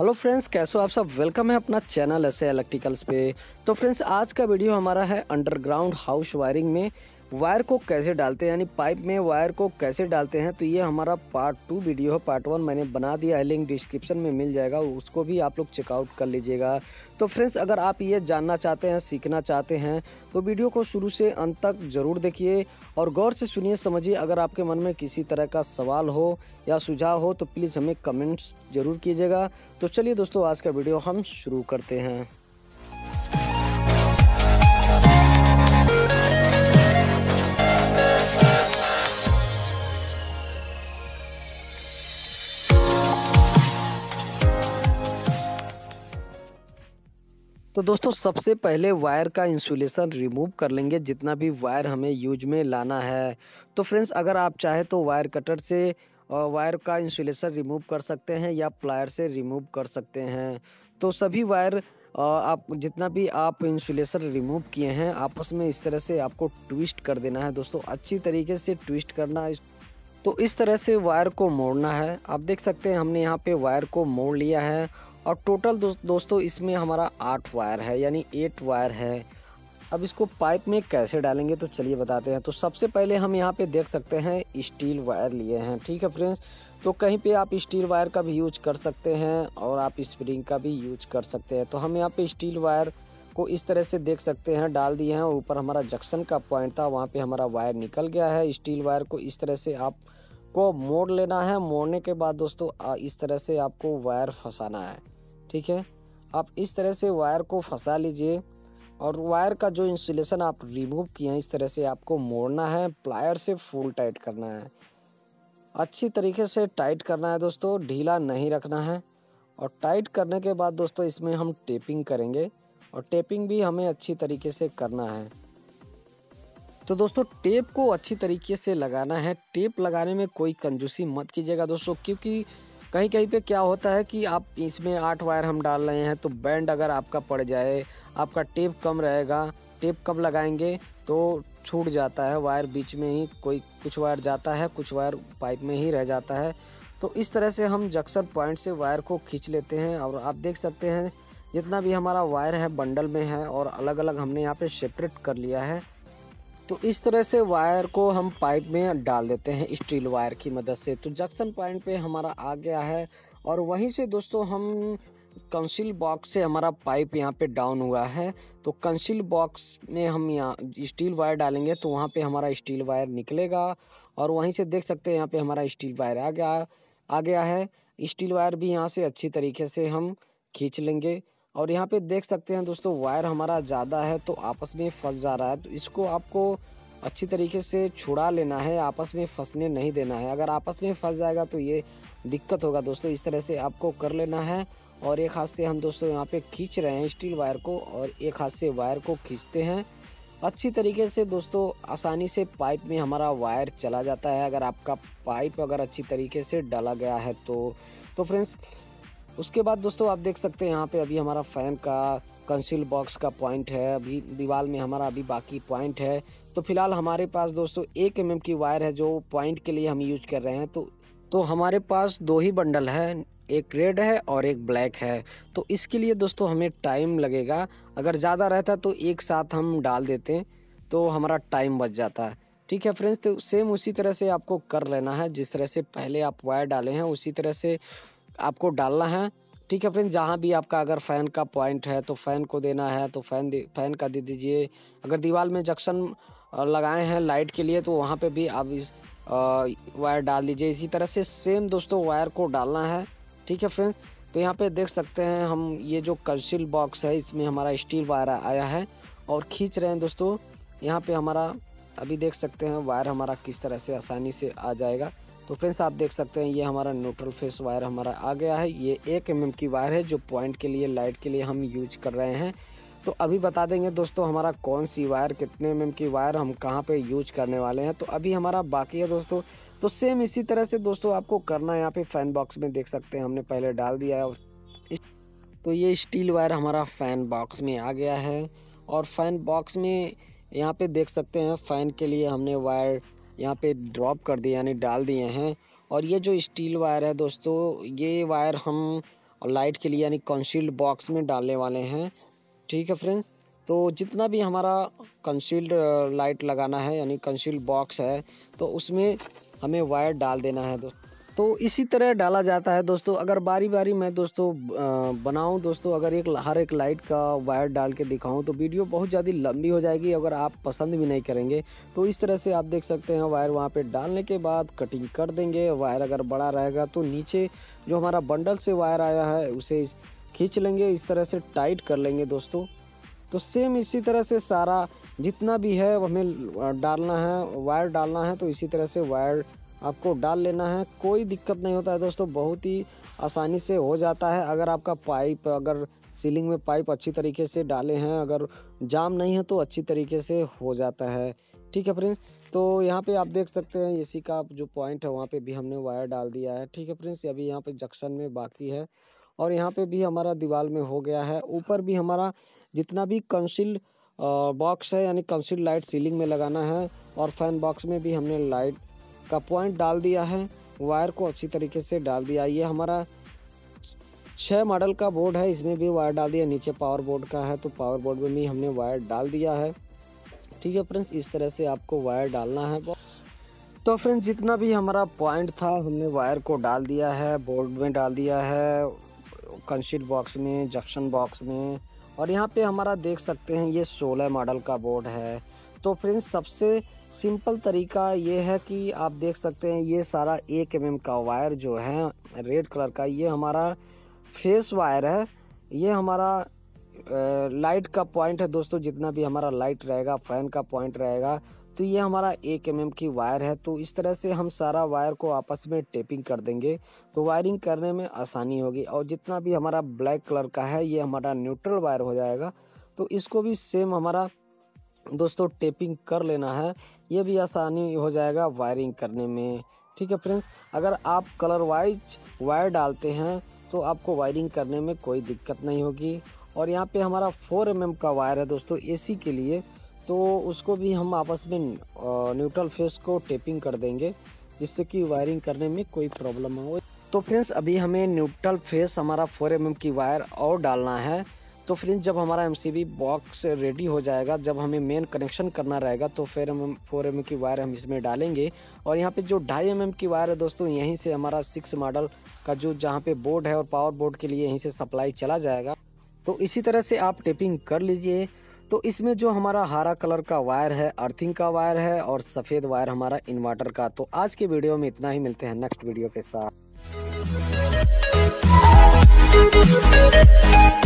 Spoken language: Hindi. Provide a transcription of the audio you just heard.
हेलो फ्रेंड्स, कैसे हो आप सब? वेलकम है अपना चैनल ऐसे इलेक्ट्रिकल्स पे। तो फ्रेंड्स, आज का वीडियो हमारा है अंडरग्राउंड हाउस वायरिंग में वायर को कैसे डालते हैं, यानी पाइप में वायर को कैसे डालते हैं तो ये हमारा पार्ट टू वीडियो है। पार्ट वन मैंने बना दिया है लिंक डिस्क्रिप्शन में मिल जाएगा, उसको भी आप लोग चेकआउट कर लीजिएगा। तो फ्रेंड्स अगर आप ये जानना चाहते हैं, सीखना चाहते हैं तो वीडियो को शुरू से अंत तक ज़रूर देखिए। और गौर से सुनिए, समझिए, अगर आपके मन में किसी तरह का सवाल हो या सुझाव हो तो प्लीज़ हमें कमेंट्स ज़रूर कीजिएगा। तो चलिए दोस्तों, आज का वीडियो हम शुरू करते हैं। तो दोस्तों, सबसे पहले वायर का इंसुलेशन रिमूव कर लेंगे, जितना भी वायर हमें यूज़ में लाना है। तो फ्रेंड्स, अगर आप चाहे तो वायर कटर से वायर का इंसुलेशन रिमूव कर सकते हैं या प्लायर से रिमूव कर सकते हैं। तो सभी वायर आप, जितना भी आप इंसुलेशन रिमूव किए हैं, आपस में इस तरह से आपको ट्विस्ट कर देना है। दोस्तों, अच्छी तरीके से ट्विस्ट करना है तो इस तरह से वायर को मोड़ना है। आप देख सकते हैं, हमने यहाँ पे वायर को मोड़ लिया है और टोटल दो, दोस्तों इसमें हमारा आठ वायर है यानी एट वायर है। अब इसको पाइप में कैसे डालेंगे तो चलिए बताते हैं। तो सबसे पहले हम यहाँ पे देख सकते हैं स्टील वायर लिए हैं। ठीक है फ्रेंड्स? तो कहीं पे आप स्टील वायर का भी यूज़ कर सकते हैं और आप स्प्रिंग का भी यूज़ कर सकते हैं। तो हम यहाँ पे स्टील वायर को इस तरह से देख सकते हैं डाल दिए हैं। ऊपर हमारा जंक्शन का पॉइंट था वहाँ पर हमारा वायर निकल गया है। स्टील वायर को इस तरह से आप को मोड़ लेना है। मोड़ने के बाद दोस्तों इस तरह से आपको वायर फंसाना है। ठीक है? आप इस तरह से वायर को फंसा लीजिए और वायर का जो इंसुलेशन आप रिमूव किए हैं, इस तरह से आपको मोड़ना है। प्लायर से फुल टाइट करना है। अच्छी तरीके से टाइट करना है दोस्तों, ढीला नहीं रखना है। और टाइट करने के बाद दोस्तों, इसमें हम टेपिंग करेंगे। और टेपिंग भी हमें अच्छी तरीके से करना है। तो दोस्तों, टेप को अच्छी तरीके से लगाना है। टेप लगाने में कोई कंजूसी मत कीजिएगा दोस्तों, क्योंकि कहीं कहीं पे क्या होता है कि आप इसमें आठ वायर हम डाल रहे हैं तो बैंड अगर आपका पड़ जाए, आपका टेप कम रहेगा, टेप कम लगाएँगे तो छूट जाता है, वायर बीच में ही कोई कुछ वायर जाता है, कुछ वायर पाइप में ही रह जाता है। तो इस तरह से हम जक्सर पॉइंट से वायर को खींच लेते हैं और आप देख सकते हैं, जितना भी हमारा वायर है, बंडल में है और अलग अलग हमने यहाँ पे सेपरेट कर लिया है। तो इस तरह से वायर को हम पाइप में डाल देते हैं, स्टील वायर की मदद से। तो जंक्शन पॉइंट पे हमारा आ गया है और वहीं से दोस्तों हम कंसिल बॉक्स से हमारा पाइप यहाँ पे डाउन हुआ है। तो कंसिल बॉक्स में हम यहाँ स्टील वायर डालेंगे तो वहाँ पे हमारा स्टील वायर निकलेगा और वहीं से देख सकते हैं यहाँ पे हमारा स्टील वायर आ गया आ गया है। स्टील वायर भी यहाँ से अच्छी तरीके से हम खींच लेंगे। और यहाँ पे देख सकते हैं दोस्तों वायर हमारा ज़्यादा है तो आपस में फंस जा रहा है। तो इसको आपको अच्छी तरीके से छुड़ा लेना है, आपस में फंसने नहीं देना है। अगर आपस में फंस जाएगा तो ये दिक्कत होगा दोस्तों, इस तरह से आपको कर लेना है। और एक हाथ से हम दोस्तों यहाँ पे खींच रहे हैं स्टील वायर को और एक हाथ से वायर को खींचते हैं। अच्छी तरीके से दोस्तों, आसानी से पाइप में हमारा वायर चला जाता है। अगर आपका पाइप अगर अच्छी तरीके से डाला गया है तो तो फ्रेंड्स उसके बाद दोस्तों आप देख सकते हैं यहाँ पे अभी हमारा फ़ैन का कंसील बॉक्स का पॉइंट है। अभी दीवार में हमारा अभी बाकी पॉइंट है। तो फ़िलहाल हमारे पास दोस्तों एक एम की वायर है जो पॉइंट के लिए हम यूज़ कर रहे हैं। तो तो हमारे पास दो ही बंडल है। एक रेड है और एक ब्लैक है। तो इसके लिए दोस्तों हमें टाइम लगेगा। अगर ज़्यादा रहता तो एक साथ हम डाल देते तो हमारा टाइम बच जाता। है ठीक है फ्रेंड्स तो सेम उसी तरह से आपको कर लेना है। जिस तरह से पहले आप वायर डाले हैं, उसी तरह से आपको डालना है। ठीक है फ्रेंड, जहाँ भी आपका अगर फ़ैन का पॉइंट है तो फ़ैन को देना है तो फ़ैन फ़ैन का दे दीजिए। अगर दीवार में जंक्शन लगाए हैं लाइट के लिए तो वहाँ पे भी आप इस वायर डाल दीजिए। इसी तरह से सेम दोस्तों वायर को डालना है। ठीक है फ्रेंड्स तो यहाँ पे देख सकते हैं हम, ये जो कंसिल बॉक्स है, इसमें हमारा स्टील वायर आया है और खींच रहे हैं दोस्तों। यहाँ पे हमारा, अभी देख सकते हैं वायर हमारा किस तरह से आसानी से आ जाएगा। तो फ्रेंड्स, आप देख सकते हैं, ये हमारा न्यूट्रल फेस वायर हमारा आ गया है। ये एक एम की वायर है, जो पॉइंट के लिए लाइट के लिए हम यूज़ कर रहे हैं। तो अभी बता देंगे दोस्तों, हमारा कौन सी वायर कितने एम की वायर हम कहाँ पे यूज़ करने वाले हैं। तो अभी हमारा बाकी है दोस्तों। तो सेम इसी तरह से दोस्तों आपको करना है, यहाँ पे फ़ैन बॉक्स में देख सकते हैं, हमने पहले डाल दिया है। तो ये स्टील वायर हमारा फ़ैन बॉक्स में आ गया है। और फ़ैन बॉक्स में यहाँ पे देख सकते हैं फ़ैन के लिए हमने वायर यहाँ पे ड्रॉप कर दिए, यानी डाल दिए हैं। और ये जो स्टील वायर है दोस्तों, ये वायर हम लाइट के लिए, यानी कंसील्ड बॉक्स में डालने वाले हैं। ठीक है फ्रेंड्स तो जितना भी हमारा कंसील्ड लाइट लगाना है, यानी कंसील्ड बॉक्स है तो उसमें हमें वायर डाल देना है दोस्तों। तो इसी तरह डाला जाता है दोस्तों। अगर बारी बारी मैं दोस्तों बनाऊँ दोस्तों, अगर एक, हर एक लाइट का वायर डाल के दिखाऊँ तो वीडियो बहुत ज़्यादा लंबी हो जाएगी अगर आप पसंद भी नहीं करेंगे। तो इस तरह से आप देख सकते हैं, वायर वहाँ पे डालने के बाद कटिंग कर देंगे। वायर अगर बड़ा रहेगा तो नीचे जो हमारा बंडल से वायर आया है, उसे खींच लेंगे, इस तरह से टाइट कर लेंगे दोस्तों। तो सेम इसी तरह से सारा जितना भी है, हमें डालना है, वायर डालना है तो इसी तरह से वायर आपको डाल लेना है, कोई दिक्कत नहीं होता है दोस्तों, बहुत ही आसानी से हो जाता है। अगर आपका पाइप, अगर सीलिंग में पाइप अच्छी तरीके से डाले हैं, अगर जाम नहीं है तो अच्छी तरीके से हो जाता है। ठीक है फ्रेंड्स? तो यहाँ पे आप देख सकते हैं एसी का जो पॉइंट है, वहाँ पे भी हमने वायर डाल दिया है। ठीक है फ्रेंड्स? अभी यहाँ पे जंक्शन में बाकी है और यहाँ पे भी हमारा दीवार में हो गया है। ऊपर भी हमारा जितना भी कंसिल बॉक्स है, यानी कंसिल लाइट सीलिंग में लगाना है और फ़ैन बॉक्स में भी हमने लाइट का पॉइंट डाल दिया है। वायर को अच्छी तरीके से डाल दिया। ये हमारा छः मॉडल का बोर्ड है। इसमें भी वायर डाल दिया। नीचे पावर बोर्ड का है। तो पावर बोर्ड में भी हमने वायर डाल दिया है। ठीक है फ्रेंड्स इस तरह से आपको वायर डालना है। तो फ्रेंड्स जितना भी हमारा पॉइंट था, हमने वायर को डाल दिया है। बोर्ड में डाल दिया है। कंशीट बॉक्स में जंक्शन बॉक्स में। और यहाँ पे हमारा देख सकते हैं, ये 16 मॉडल का बोर्ड है। तो फ्रेंड्स सबसे सिंपल तरीका ये है कि आप देख सकते हैं, ये सारा एक एम का वायर जो है, रेड कलर का, ये हमारा फेस वायर है। ये हमारा लाइट का पॉइंट है दोस्तों, जितना भी हमारा लाइट रहेगा, फ़ैन का पॉइंट रहेगा तो ये हमारा एक एम की वायर है। तो इस तरह से हम सारा वायर को आपस में टेपिंग कर देंगे तो वायरिंग करने में आसानी होगी। और जितना भी हमारा ब्लैक कलर का है, ये हमारा न्यूट्रल वायर हो जाएगा तो इसको भी सेम हमारा दोस्तों टेपिंग कर लेना है। ये भी आसानी हो जाएगा वायरिंग करने में। ठीक है फ्रेंड्स अगर आप कलर वाइज वायर डालते हैं तो आपको वायरिंग करने में कोई दिक्कत नहीं होगी। और यहाँ पे हमारा फोर एम mm का वायर है दोस्तों एसी के लिए तो उसको भी हम आपस में न्यूट्रल फेस को टेपिंग कर देंगे, जिससे कि वायरिंग करने में कोई प्रॉब्लम हो। तो फ्रेंड्स अभी हमें न्यूट्रल फेस हमारा फोर एम mm की वायर और डालना है। तो फ्रेंड्स जब हमारा एमसीबी बॉक्स रेडी हो जाएगा, जब हमें मेन कनेक्शन करना रहेगा तो फिर हम फोर एम की वायर हम इसमें डालेंगे। और यहाँ पे जो ढाई एम की वायर है दोस्तों, यहीं से हमारा सिक्स मॉडल का जो जहाँ पे बोर्ड है और पावर बोर्ड के लिए यहीं से सप्लाई चला जाएगा। तो इसी तरह से आप टेपिंग कर लीजिए। तो इसमें जो हमारा हरा कलर का वायर है अर्थिंग का वायर है और सफ़ेद वायर हमारा इन्वर्टर का। तो आज के वीडियो में इतना ही, मिलते हैं नेक्स्ट वीडियो के साथ।